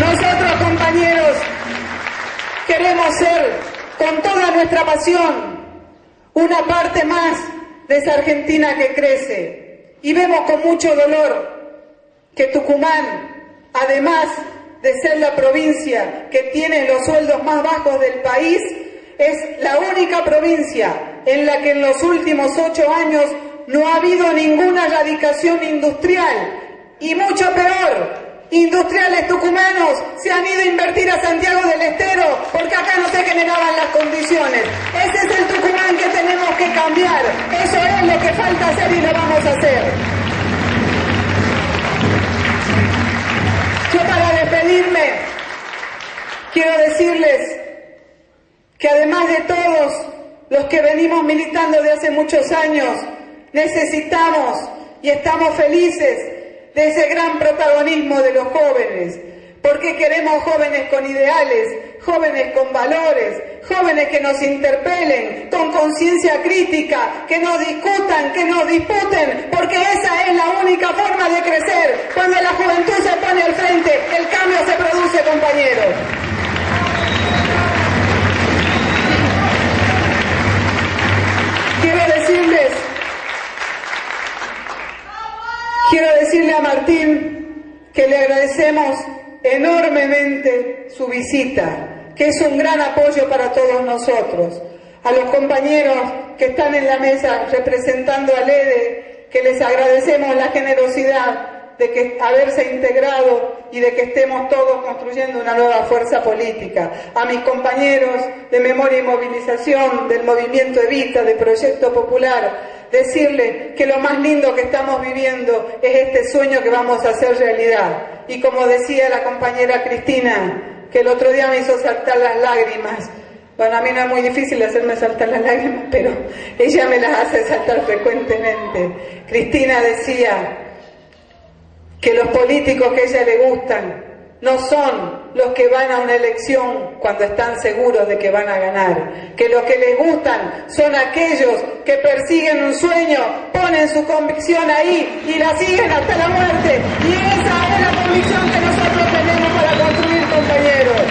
Nosotros, compañeros, queremos ser, con toda nuestra pasión, una parte más de esa Argentina que crece. Y vemos con mucho dolor que Tucumán, además de ser la provincia que tiene los sueldos más bajos del país, es la única provincia en la que en los últimos ocho años no ha habido ninguna erradicación industrial. Y mucho peor, industriales tucumanos se han ido a invertir a Santiago del Estero porque acá no se generaban las condiciones. Ese es el Tucumán que tenemos que cambiar. Eso es lo que falta hacer y lo vamos a hacer. Yo para despedirme quiero decirles que además de todos los que venimos militando de hace muchos años, necesitamos y estamos felices de ese gran protagonismo de los jóvenes, porque queremos jóvenes con ideales, jóvenes con valores, jóvenes que nos interpelen, con conciencia crítica, que nos discutan, que nos disputen, porque esa es la única forma de crecer. Cuando la juventud se pone al frente, el cambio se produce, compañeros. Quiero decirle a Martín que le agradecemos enormemente su visita, que es un gran apoyo para todos nosotros. A los compañeros que están en la mesa representando al EDE, que les agradecemos la generosidad de que haberse integrado y de que estemos todos construyendo una nueva fuerza política. A mis compañeros de Memoria y Movilización, del Movimiento Evita, de Proyecto Popular, decirle que lo más lindo que estamos viviendo es este sueño que vamos a hacer realidad. Y como decía la compañera Cristina, que el otro día me hizo saltar las lágrimas, bueno, a mí no es muy difícil hacerme saltar las lágrimas, pero ella me las hace saltar frecuentemente. Cristina decía, que los políticos que a ella le gustan no son los que van a una elección cuando están seguros de que van a ganar, que los que les gustan son aquellos que persiguen un sueño, ponen su convicción ahí y la siguen hasta la muerte. Y esa es la convicción que nosotros tenemos para construir, compañeros.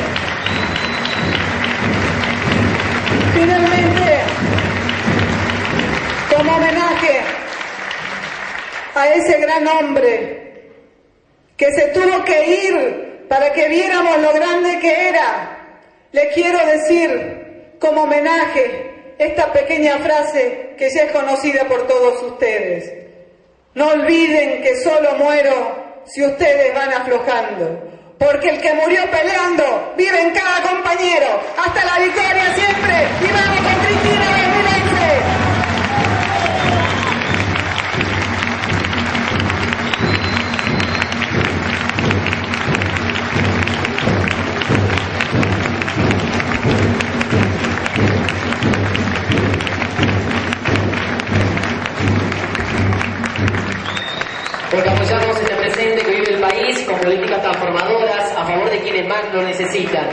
Finalmente, como homenaje a ese gran hombre que se tuvo que ir para que viéramos lo grande que era. Le quiero decir como homenaje esta pequeña frase que ya es conocida por todos ustedes. No olviden que solo muero si ustedes van aflojando. Porque el que murió peleando vive en cada compañero. Hasta la victoria siempre. Y vamos con Cristina. Porque apoyamos este presente que vive el país con políticas transformadoras a favor de quienes más lo necesitan.